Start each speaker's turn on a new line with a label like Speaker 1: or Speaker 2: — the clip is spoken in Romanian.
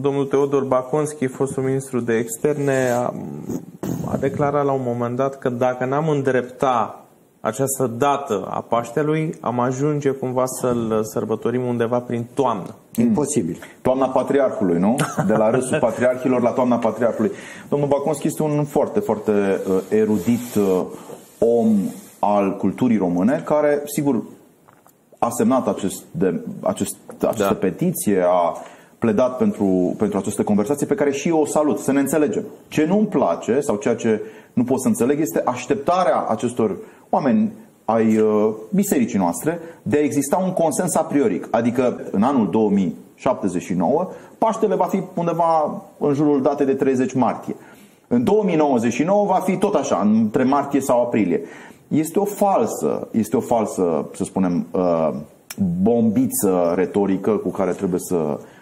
Speaker 1: Domnul Teodor Baconski, fostul ministru de externe, a, a declarat la un moment dat că dacă n-am îndrepta această dată a Paștelui, am ajunge cumva să-l sărbătorim undeva prin toamnă.
Speaker 2: Imposibil.
Speaker 3: Toamna Patriarhului, nu? De la râsul Patriarhilor la Toamna Patriarhului. Domnul Baconski este un foarte, foarte uh, erudit uh, om al culturii române, care, sigur, a semnat acest, de, acest, această da. petiție, a pledat pentru, pentru această conversație pe care și eu o salut, să ne înțelegem. Ce nu-mi place sau ceea ce nu pot să înțeleg este așteptarea acestor oameni ai uh, bisericii noastre de a exista un consens a priori. Adică în anul 2079 Paștele va fi undeva în jurul datei de 30 martie. În 2099 va fi tot așa, între martie sau aprilie. Este o falsă, este o falsă, să spunem, uh, bombiță retorică cu care trebuie să